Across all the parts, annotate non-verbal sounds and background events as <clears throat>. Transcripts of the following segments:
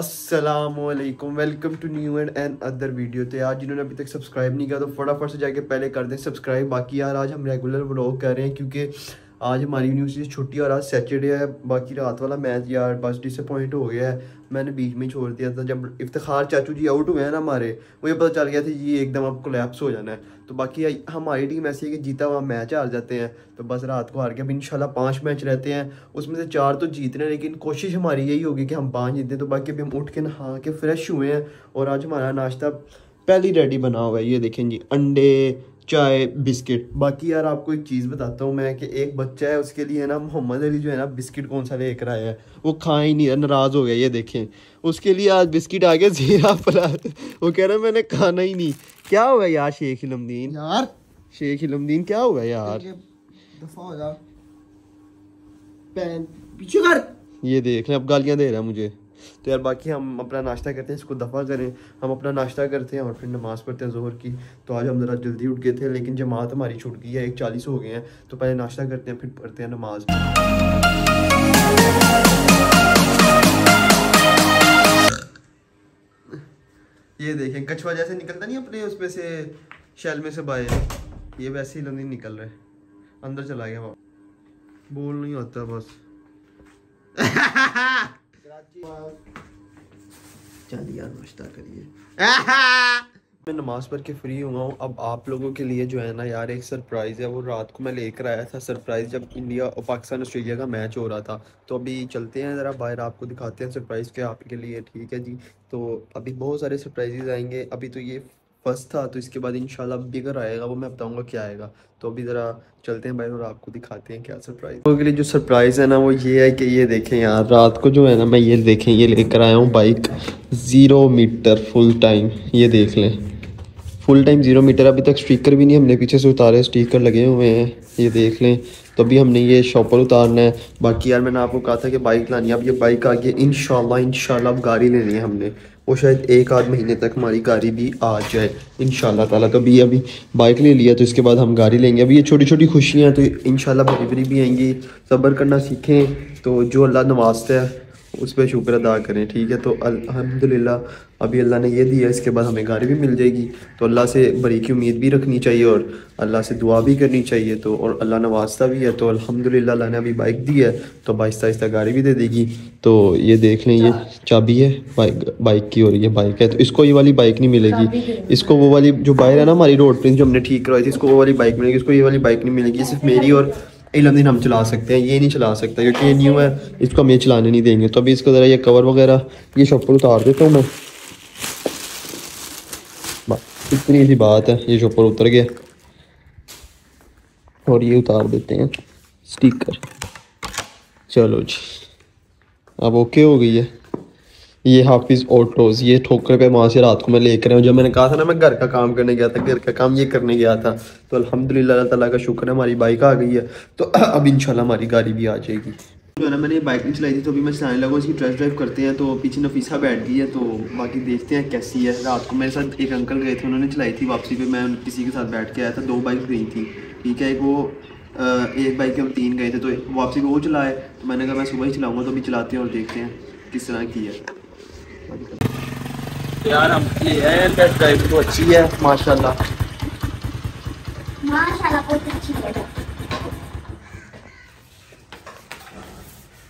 असलकुम welcome to new and another video तो यार, जिन्होंने अभी तक सब्सक्राइब नहीं किया तो फटाफट से जाके पहले कर दें सब्सक्राइब बाकी यार, आज हम रेगुलर व्लॉग कर रहे हैं, क्योंकि आज हमारी यूनिवर्सिटी छुट्टी और आज सैटरडे है, बाकी रात वाला मैच यार, बस डिसअपॉइंट हो गया है। मैंने बीच में छोड़ दिया था, जब इफ्तार चाचू जी आउट हुए हैं ना हमारे, मुझे पता चल गया था ये एकदम अब कोलैप्स हो जाना है। तो बाकी हमारी टीम ऐसी है कि जीता हुआ मैच हार जाते हैं। तो बस रात को हार के अब इंशाल्लाह पाँच मैच रहते हैं। उसमें से चार तो जीत रहे हैं, लेकिन कोशिश हमारी यही होगी कि हम पाँच जीतें। तो बाकी अभी हम उठ के नहा के फ्रेश हुए हैं और आज हमारा नाश्ता पहले रेडी बना हुआ है। ये देखें जी, अंडे चाय बिस्किट। बाकी यार आपको एक चीज़ बताता हूँ मैं कि एक बच्चा है उसके लिए ना मोहम्मद अली जो है ना बिस्किट कौन सा लेकर आया है? वो खा ही नहीं रहा नाराज़ हो गया ये देखें। उसके लिए आज बिस्किट आ गया <laughs> जीरा पला वो कह रहा है मैंने खाना ही नहीं। क्या हुआ यार शेख इलमदीन? यार। शेख इलमदीन क्या हुआ यार? दफ़ा हो जा। पैन। पीछे कर। ये देख लें अब गालियाँ दे रहा है मुझे। तो यार बाकी हम अपना नाश्ता करते हैं, इसको दफ़ा करें। हम अपना नाश्ता करते हैं और फिर नमाज़ पढ़ते हैं जोहर की। तो आज हम ज़रा जल्दी उठ गए थे, लेकिन जमात हमारी छूट गई है, एक चालीस हो गए हैं। तो पहले नाश्ता करते हैं, फिर पढ़ते हैं नमाज़। ये देखें, कछुआ जैसे निकलता नहीं अपने उसमें से, शैल में से बाहर ये वैसे ही लंदी निकल रहे अंदर चला गया बोल नहीं होता बस। <laughs> <laughs> मैं नमाज़ पढ़ के फ्री हुआ हूँ। अब आप लोगों के लिए जो है ना यार, एक सरप्राइज़ है। वो रात को मैं लेकर आया था सरप्राइज़ जब इंडिया और पाकिस्तान ऑस्ट्रेलिया का मैच हो रहा था। तो अभी चलते हैं ज़रा बाहर, आपको दिखाते हैं सरप्राइज़ के आपके लिए ठीक है जी। तो अभी बहुत सारे सरप्राइजेज आएँगे। अभी तो ये फ़र्स्ट था तो इसके बाद इंशाल्लाह बिगर आएगा, वो मैं बताऊँगा क्या आएगा। तो अभी ज़रा चलते हैं भाई और आपको दिखाते हैं क्या सरप्राइज़ तो के लिए जो सरप्राइज़ है ना, वो ये है कि ये देखें यार, रात को जो है ना, मैं ये देखें, ये लेकर आया हूँ bike zero meter full time ये देख लें। फुल टाइम ज़ीरो मीटर अभी तक स्टीकर भी नहीं हमने पीछे से उतारे स्टीकर लगे हुए हैं, ये देख लें। तो अभी हमने ये शॉपर उतारना है। बाकी यार मैंने आपको कहा था कि बाइक लानी है, अब ये बाइक आ गई इन शाला अब गाड़ी लेनी है हमने। वो शायद एक आध महीने तक हमारी गाड़ी भी आ जाए। इन ताला तो अभी अभी बाइक ले लिया तो इसके बाद हम गाड़ी लेंगे। अभी ये छोटी छोटी खुशियाँ तो इन बड़ी बड़ी भी आएँगी। सब्र करना सीखें तो जो अल्लाह नवाजता है उस पर शुक्र अदा करें ठीक है? तो अल्हम्दुलिल्लाह अभी अल्लाह ने ये दिया इसके बाद हमें गाड़ी भी मिल जाएगी। तो अल्लाह से बड़ी की उम्मीद भी रखनी चाहिए और अल्लाह से दुआ भी करनी चाहिए। तो और अल्लाह नवाजता भी है तो अल्हम्दुलिल्लाह अल्लाह ने अभी बाइक दी है तो आहिस्ता आहिस्ता गाड़ी भी दे देगी। तो ये देख लें ये चाबी है बाइक बाइक की और ये बाइक है तो इसको ये वाली बाइक नहीं मिलेगी। इसको वो वाली जो बाइक है ना हमारी रोड प्रिंस जो हमने ठीक करवाई थी इसको वो वाली बाइक मिलेगी इसको ये वाली बाइक नहीं मिलेगी सिर्फ़ मेरी और इलम दिन हम चला सकते हैं, ये नहीं चला सकता, क्योंकि ये न्यू है, इसको हम ये चलाने नहीं देंगे। तो अभी इसको ज़रा ये कवर वगैरह, ये शॉपर उतार देता हूँ मैं। इतनी सी बात है, ये शॉपर उतर गया। और ये उतार देते हैं स्टिकर चलो जी, अब ओके हो गई है। ये हाफिज़ ऑटोज़, ये ठोकर पे वहाँ से रात को मैं लेकर आऊँ जब मैंने कहा था ना, मैं घर का काम करने गया था, घर का काम ये करने गया था तो अल्हम्दुलिल्लाह ताला का शुक्र है, हमारी बाइक आ गई है। तो <clears throat> अब इंशाल्लाह हमारी गाड़ी भी आ जाएगी। जो है ना, मैंने बाइक नहीं चलाई थी तो अभी मैं चलाने लगा इसकी टेस्ट ड्राइव करते हैं तो पीछे नफीसा बैठ गई है तो बाकी देखते हैं कैसी है। रात को मेरे साथ एक अंकल गए थे, उन्होंने चलाई थी वापसी पे, मैं किसी के साथ बैठ के आया था, दो बाइक गई थी, ठीक है, एक वो एक बाइक के हम तीन गए थे तो वापसी पे वो चलाए तो मैंने कहा मैं सुबह ही चलाऊँगा तो अभी चलाते हैं और देखते हैं किस तरह की है। यार हम है टेस्ट ड्राइव तो अच्छी है माशाल्लाह। माशाल्लाह बहुत अच्छी है।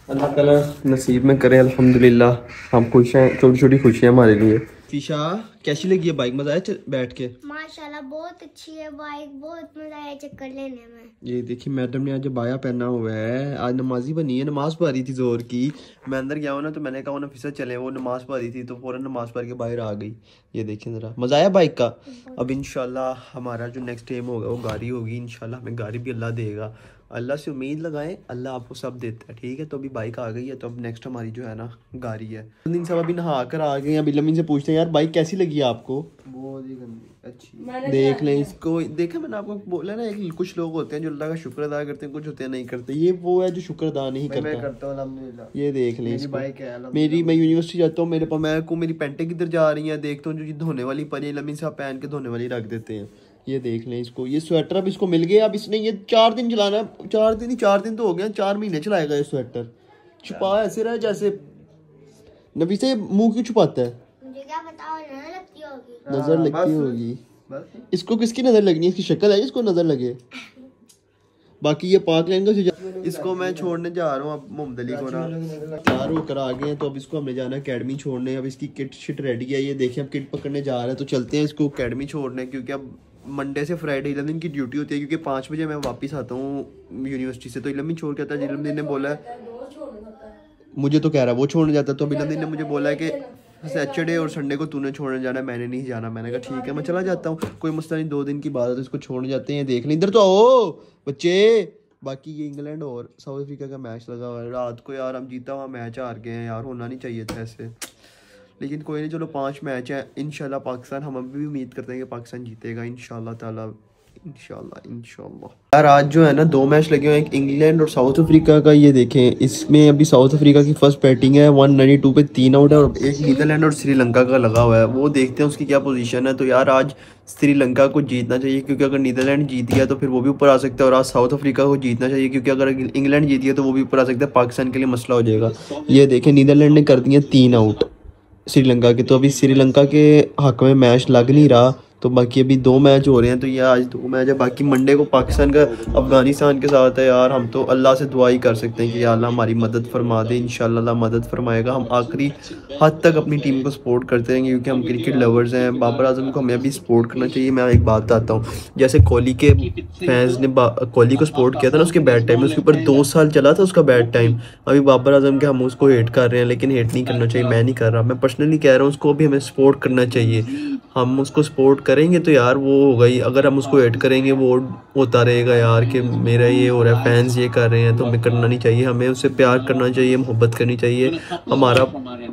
अल्लाह ताला नसीब में करे अल्हम्दुलिल्लाह। हम खुश हैं छोटी छोटी खुशियाँ हमारे लिए। फीशा कैसी लगी है बाइक मज़ा आया बैठ के? माशाल्लाह बहुत अच्छी है बाइक बहुत मज़ा आया चक्कर लेने में। ये देखिए मैडम ने आज बाया पहना हुआ है आज नमाजी बनी है नमाज़ पढ़ रही थी ज़ोर की। मैं अंदर गया हूँ ना तो मैंने कहा ना फिर चले वो नमाज़ पढ़ रही थी तो फ़ौरन नमाज़ पढ़ के बाहर आ गई। ये देखिए जरा मज़ा आया बाइक का? अब इनशाला हमारा जो नेक्स्ट टाइम होगा वो गाड़ी होगी इनशाला हमें गाड़ी भी अल्लाह देगा। अल्लाह से उम्मीद लगाएँ अल्लाह आपको सब देता है ठीक है? तो अभी बाइक आ गई है तो अब नेक्स्ट हमारी जो है ना गाड़ी है। दिन सब अभी नहा कर आ गए अभी लमीन से पूछते हैं यार बाइक कैसी लगी आपको? बहुत ही गंदी अच्छी। देख लें इसको देखा मैंने आपको बोला ना एक कुछ लोग होते हैं जो अल्लाह का शुक्र अदा करते हैं कुछ होते हैं नहीं करते। ये वो है जो शुक्र अदा नहीं करता। हूँ ये देख लें बाइक है मेरी मैं यूनिवर्सिटी जाता हूँ मेरे पास मैं को मेरी पेंटें किधर जा रही है देखता हूँ जो धोने वाली परी लमीन साहब पहन के धोने वाली रख देते हैं। ये देख लें इसको। ये स्वेटर अब इसको मिल गया अब इसने ये चार दिन चलाना है। चार दिन ही चार दिन तो हो गया चार महीने चलाएगा ये स्वेटर छुपा ऐसे रहा जैसे नफीसा ये मुँह क्यों छुपाता है? मुझे क्या पता और ना लगती होगी। नज़र हाँ, लगती होगी। इसको किसकी नज़र लगनी है? इसकी शक्ल है इसको नज़र लगे। बाकी ये पाक लाइन का इसको मैं छोड़ने जा रहा हूँ अब मोहम्मद अली को ना। तैयार होकर आ गए हैं तो अब इसको हमने जाना है अकेडमी छोड़ने। अब इसकी किट शिट रेडी है ये देखिए अब किट पकड़ने जा रहा है तो चलते हैं इसको अकेडमी छोड़ने क्योंकि अब मंडे से फ्राइडे इलेवन दिन की ड्यूटी होती है क्योंकि पाँच बजे मैं वापस आता हूँ यूनिवर्सिटी से। तो इलम छोड़ के आता है। इलम दिन ने बोला है मुझे तो कह रहा है वो छोड़ने जाता है। तो अभी दिन ने मुझे बोला है कि सैटरडे और संडे को तूने छोड़ने जाना है मैंने नहीं जाना। मैंने कहा ठीक है मैं चला जाता हूँ। कोई मसला नहीं दो दिन की बात है तो इसको छोड़ने जाते हैं देख लें। इधर तो आओ बच्चे। बाकी ये इंग्लैंड और साउथ अफ्रीका का मैच लगा हुआ है। रात को यार हम जीता हुआ मैच हार गए हैं। यार होना नहीं चाहिए था ऐसे। लेकिन कोई नहीं, चलो पाँच मैच है। इंशाल्लाह पाकिस्तान, हम अभी भी उम्मीद करते हैं कि पाकिस्तान जीतेगा। इंशाल्लाह ताला, इंशाल्लाह इंशाल्लाह। यार, आज जो है ना, दो मैच लगे हुए हैं, एक इंग्लैंड और साउथ अफ्रीका का, ये देखें। इसमें अभी साउथ अफ्रीका की फ़र्स्ट बैटिंग है 192 पे तीन आउट है, और एक नीदरलैंड और श्रीलंका का लगा हुआ है। वो देखते हैं उसकी क्या पोजीशन है। तो यार, आज श्रीलंका को जीतना चाहिए, क्योंकि अगर नीदरलैंड जीत गया तो फिर वो भी ऊपर आ सकता है, और आज साउथ अफ्रीका को जीतना चाहिए, क्योंकि अगर इंग्लैंड जीत गया तो वो भी ऊपर आ सकता है। पाकिस्तान के लिए मसला हो जाएगा। ये देखें, नीदरलैंड ने कर दिया तीन आउट। श्रीलंका के तो अभी श्रीलंका के हक में मैच लग नहीं रहा। तो बाकी अभी दो मैच हो रहे हैं तो ये आज दो मैच है। बाकी मंडे को पाकिस्तान का अफ़गानिस्तान के साथ है यार। हम तो अल्लाह से दुआ ही कर सकते हैं कि अल्लाह हमारी मदद फरमा दे, इंशाल्लाह अल्लाह मदद फरमाएगा। हम आखिरी हद तक अपनी टीम को सपोर्ट करते रहेंगे, क्योंकि हम क्रिकेट लवर्स हैं। बाबर आज़म को हमें अभी सपोर्ट करना चाहिए। मैं एक बात बताता हूँ, जैसे कोहली के फैंस ने कोहली को सपोर्ट किया था ना उसके बैड टाइम उसके ऊपर दो साल चला था उसका बैड टाइम अभी बाबर आज़म के हम उसको हेट कर रहे हैं, लेकिन हेट नहीं करना चाहिए। मैं नहीं कर रहा। मैं पर्सनली कह रहा हूँ, उसको भी हमें सपोर्ट करना चाहिए। हम उसको सपोर्ट करेंगे तो यार वो होगा ही। अगर हम उसको हेट करेंगे, वो होता रहेगा यार कि मेरा ये हो रहा है फैंस ये कर रहे हैं तो हमें करना नहीं चाहिए। हमें उससे प्यार करना चाहिए, मोहब्बत करनी चाहिए। हमारा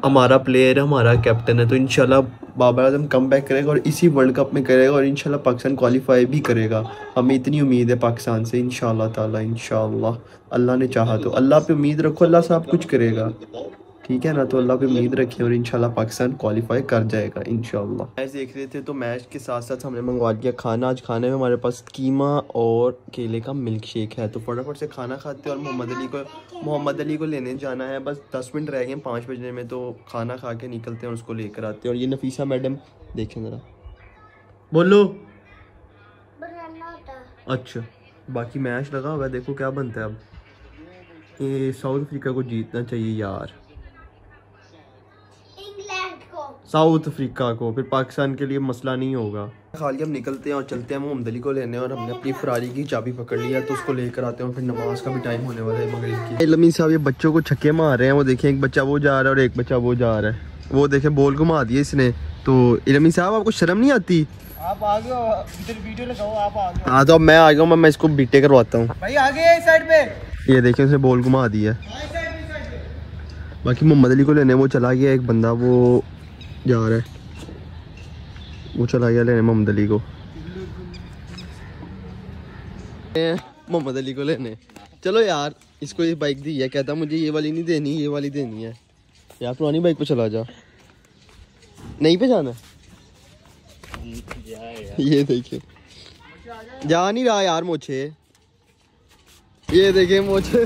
हमारा प्लेयर है, हमारा कैप्टन है तो इंशाल्लाह बाबर आज़म कम बैक करेगा और इसी वर्ल्ड कप में करेगा और इंशाल्लाह पाकिस्तान क्वालिफाई भी करेगा। हमें इतनी उम्मीद है पाकिस्तान से, इंशाल्लाह ताला, इंशाल्लाह। अल्लाह ने चाहा तो। अल्लाह पे उम्मीद रखो, अल्लाह सब कुछ करेगा। ठीक है ना? तो अल्लाह पे उम्मीद रखें और इंशाल्लाह पाकिस्तान क्वालिफाई कर जाएगा इंशाल्लाह। मैच देख रहे थे तो मैच के साथ साथ हमने मंगवा लिया खाना। आज खाने में हमारे पास कीमा और केले का मिल्क शेक है। तो फटाफट से खाना खाते हैं और मोहम्मद अली को मोहम्मद अली को लेने जाना है। बस दस मिनट रह गए पाँच बजने में तो खाना खा के निकलते हैं और उसको लेकर आते हैं। और ये नफीसा मैडम देखें ज़रा। बोलो। बनाना होता। अच्छा। बाकी मैच लगा हुआ है देखो क्या बनता है अब। ये साउथ अफ्रीका को जीतना चाहिए यार इंग्लैंड को साउथ अफ्रीका को फिर पाकिस्तान के लिए मसला नहीं होगा। खाली हम निकलते हैं और चलते हैं मोहम्मद अली को लेने और हमने अपनी फरारी की चाबी पकड़ ली है तो उसको लेकर आते हैं और फिर नमाज़ का भी टाइम होने वाला है मगरिब की। लमीन साहब ये बच्चों को छक्के मार रहे हैं वो देखें एक बच्चा वो जा रहा है और एक बच्चा वो जा रहा है। वो देखें बॉल घुमा दिए इसने। तो इलमी साहब आपको शर्म नहीं आती? आप आगे हो इधर वीडियो लगाओ आप आगे हाँ। तो अब मैं आ गया हूँ मैं- मैं इसको बीटे करवाता हूँ। भाई आगे इस साइड पे। ये देखें उसने बॉल घुमा दिया। है बाकी मोहम्मद अली को लेने वो चला गया एक बंदा वो जा रहा है। वो चला गया लेने मोहम्मद अली को। मोहम्मद अली को लेने। चलो यार, इसको ये बाइक दी है, कहता मुझे ये वाली नहीं देनी, ये वाली देनी है। यार, पुरानी बाइक पे चला जा। नहीं पे जाना ये देखिए जा नहीं रहा यार मोछे ये देखिए मोछे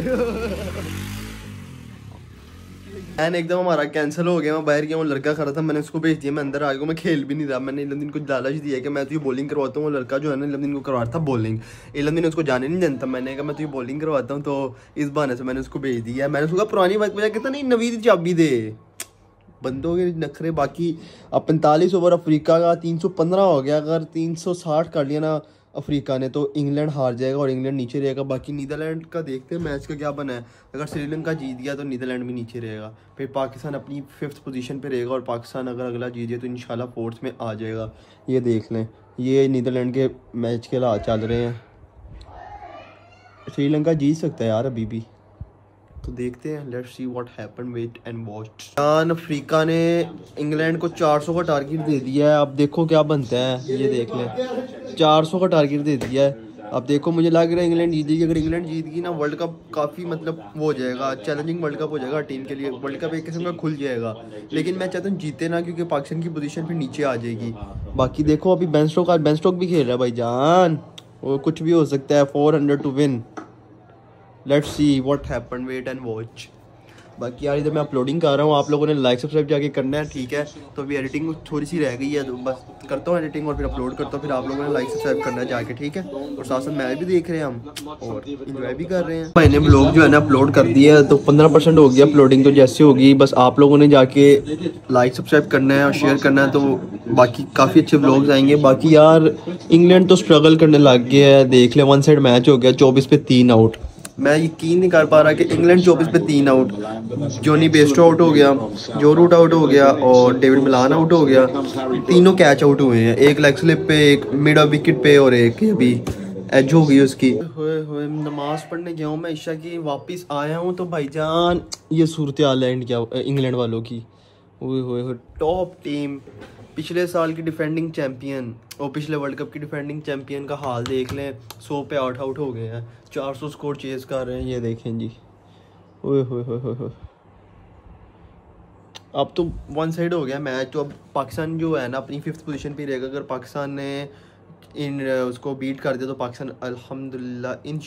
एंड एकदम हमारा कैंसिल हो गया, मैं बाहर गया वो लड़का खड़ा था, मैंने उसको भेज दिया, मैं अंदर आ गया मैं खेल भी नहीं रहा। मैंने इलम दिन को लालच दिया कि मैं तुझे बॉलिंग करवाता हूँ, वो लड़का जो है ना इलम दिन को करवा था बॉलिंग इलम दिन उसको जाने नहीं जानता मैंने कहा, मैं तुझे बॉलिंग करवाता हूँ तो इस बहाने से मैंने उसको भेज दिया। मैंने उसको पुरानी बाइक बजा कहता नहीं नवी दी चाबी दे। बंदों के नखरे, बाकी अब पैंतालीस ओवर अफ्रीका का तीन सौ पंद्रह हो गया। अगर तीन सौ साठ कर लिया ना अफ्रीका ने तो इंग्लैंड हार जाएगा और इंग्लैंड नीचे रहेगा। बाकी नीदरलैंड का देखते हैं मैच का क्या बना है। अगर श्रीलंका जीत गया तो नीदरलैंड भी नीचे रहेगा। फिर पाकिस्तान अपनी फिफ्थ पोजीशन पे रहेगा और पाकिस्तान अगर अगला जीत गया तो इंशाल्लाह फोर्थ में आ जाएगा। ये देख लें, ये नीदरलैंड के मैच के चल रहे हैं। श्रीलंका जीत सकता है यार अभी भी। तो देखते हैं let's see what happen wait and watch जान अफ्रीका ने इंग्लैंड को 400 का टारगेट दे दिया है। अब देखो क्या बनता है, ये देख लें। 400 का टारगेट दे दिया है। अब देखो, मुझे लग रहा है इंग्लैंड जीतेगी। अगर इंग्लैंड जीत गई ना वर्ल्ड कप काफ़ी मतलब वो हो जाएगा चैलेंजिंग वर्ल्ड कप हो जाएगा टीम के लिए। वर्ल्ड कप एक किस्म का खुल जाएगा। लेकिन मैं चाहता हूँ जीते ना, क्योंकि पाकिस्तान की पोजीशन फिर नीचे आ जाएगी। बाकी देखो, अभी बेन स्टोक बेन स्टोक भी खेल रहा है भाई जान। और कुछ भी हो सकता है four hundred to win let's see what happen wait and watch बाकी यार, इधर मैं अपलोडिंग कर रहा हूँ। आप लोगों ने लाइक सब्सक्राइब जाके करना है, ठीक है? तो अभी एडिटिंग थोड़ी सी रह गई है तो बस करता हूँ एडिटिंग और फिर अपलोड करता हूँ। फिर आप लोगों ने लाइक सब्सक्राइब करना है जाके, ठीक है? और साथ साथ मैच भी देख रहे हैं हम, और इन्जॉय भी कर रहे हैं। मैंने ब्लॉग जो है ना अपलोड कर दिया है तो पंद्रह परसेंट हो गया अपलोडिंग तो जैसे होगी। बस आप लोगों ने जाके लाइक सब्सक्राइब करना है और शेयर करना है तो बाकी काफ़ी अच्छे ब्लॉग्स आएँगे। बाकी यार इंग्लैंड तो स्ट्रगल करने लग गया है। देख ले वन साइड मैच हो गया, चौबीस पे तीन आउट मैं यकीन नहीं कर पा रहा कि इंग्लैंड चौबीस पे तीन आउट जोनी बेस्टो आउट हो गया जो रूट आउट हो गया और डेविड मिलान आउट हो गया। तीनों कैच आउट हुए हैं, एक लेग स्लिप पे, एक मिड ऑफ़ विकेट पे और एक अभी एज हो गई उसकी। नमाज़ पढ़ने गया हूँ मैं, ईशा की, वापस आया हूँ तो भाईजान ये सूरत हाल है इंडिया, इंग्लैंड वालों की। होए होए टॉप टीम पिछले साल की डिफेंडिंग चैंपियन और पिछले वर्ल्ड कप की डिफेंडिंग चैंपियन का हाल देख लें, सौ पे आउट आउट हो गए हैं, चार सौ स्कोर चेज कर रहे हैं, ये देखें जी। ओए होए अब तो वन साइड हो गया मैच तो अब पाकिस्तान जो है ना, अपनी फिफ्थ पोजीशन पे रहेगा। अगर पाकिस्तान ने इन, उसको बीट कर दिया तो पाकिस्तान अल्हम्दुलिल्लाह इन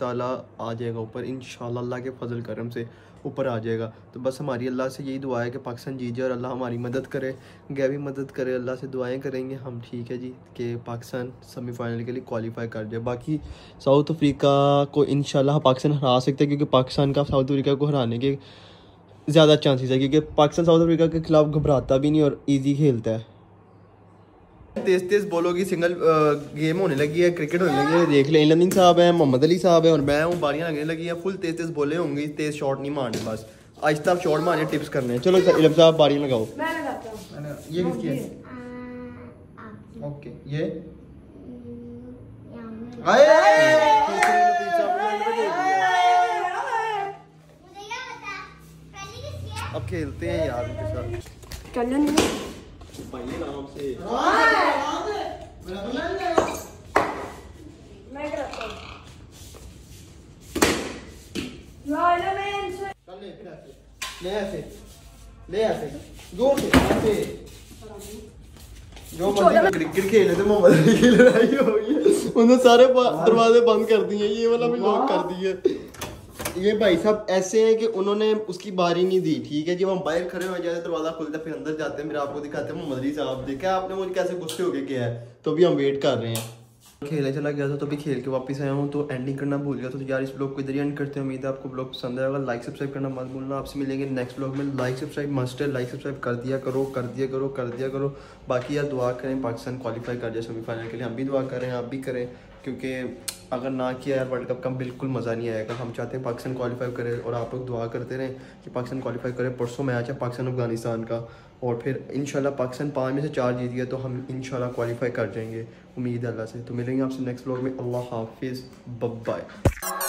ताला आ जाएगा ऊपर। इन अल्लाह के फजल करम से। ऊपर आ जाएगा। तो बस हमारी अल्लाह से यही दुआ है कि पाकिस्तान जीत जाए और अल्लाह हमारी मदद करे गै भी मदद करे, अल्लाह से दुआएँ करेंगे। हम ठीक है जी कि पाकिस्तान सेमीफाइनल के लिए क्वालिफाई कर जाए। बाकी साउथ अफ्रीका को इन पाकिस्तान हरा सकते हैं क्योंकि पाकिस्तान का साउथ अफ्रीका को हराने के ज़्यादा चांसेस है क्योंकि पाकिस्तान साउथ अफ्रीका के खिलाफ घबराता भी नहीं और ईजी खेलता है। तेज तेज बोलो की सिंगल गेम होने लगी है क्रिकेट होने लगी है। देख ले इलमिन साहब है मोहम्मद अली साहब है और मैं हूँ बारियाँ लगने लगी है। फुल तेज तेज बोले होंगी तेज शॉट नहीं मारने बस। आहिस्ता आप शॉट मारने टिप्स करने। चलो इलम साहब बारियाँ लगाओ। ये किसकी है? ओके। ये? अब खेलते हैं यार उनके साथ। चलो आराम से। ले ऐसे ले ऐसे ज़ोर से ऐसे जो मर्ज़ी क्रिकेट खेले थे मोहम्मद की लड़ाई हो गई उन्होंने सारे दरवाजे बंद कर दिए ये वाला भी लॉक कर दिए ये भाई साहब, ऐसे है कि उन्होंने उसकी बारी नहीं दी, ठीक है? जब हम बाहर खड़े हो जाते दरवाज़ा खुलता फिर अंदर जाते हैं, फिर आपको दिखाते हैं, मोहम्मद साहब, देखा आपने मुझे कैसे गुस्से होके किया है? तो भी हम वेट कर रहे हैं। खेलने चला गया था तो भी खेल के वापस आया हूँ तो एंडिंग करना भूल गया तो यार, इस ब्लॉग को इधर ही एंड करते हैं। उम्मीद है आपको ब्लॉग पसंद आएगा लाइक सब्सक्राइब करना मत भूलना। आपसे मिलेंगे नेक्स्ट ब्लॉग में। लाइक सब्सक्राइब मस्ट है। लाइक सब्सक्राइब कर दिया करो, कर दिया करो, कर दिया करो। बाकी यार, दुआ करें, पाकिस्तान क्वालिफाई कर जाए सेमीफाइनल के लिए। हम भी दुआ करें, आप भी करें। क्योंकि अगर ना किया यार वर्ल्ड कप का, बिल्कुल मज़ा नहीं आएगा। हम चाहते हैं पाकिस्तान क्वालिफाई करे और आप लोग दुआ करते रहें कि पाकिस्तान क्वालिफाई करे। परसों मैच है पाकिस्तान अफ़गानिस्तान का और फिर इन पाकिस्तान पाँच में से चार जीत गया तो हम इन क्वालिफाई कर जाएँगे। उम्मीद अल्लाह से। तो मिलेंगे आपसे नेक्स्ट ब्लॉग में। अल्लाह हाफिज़। बाय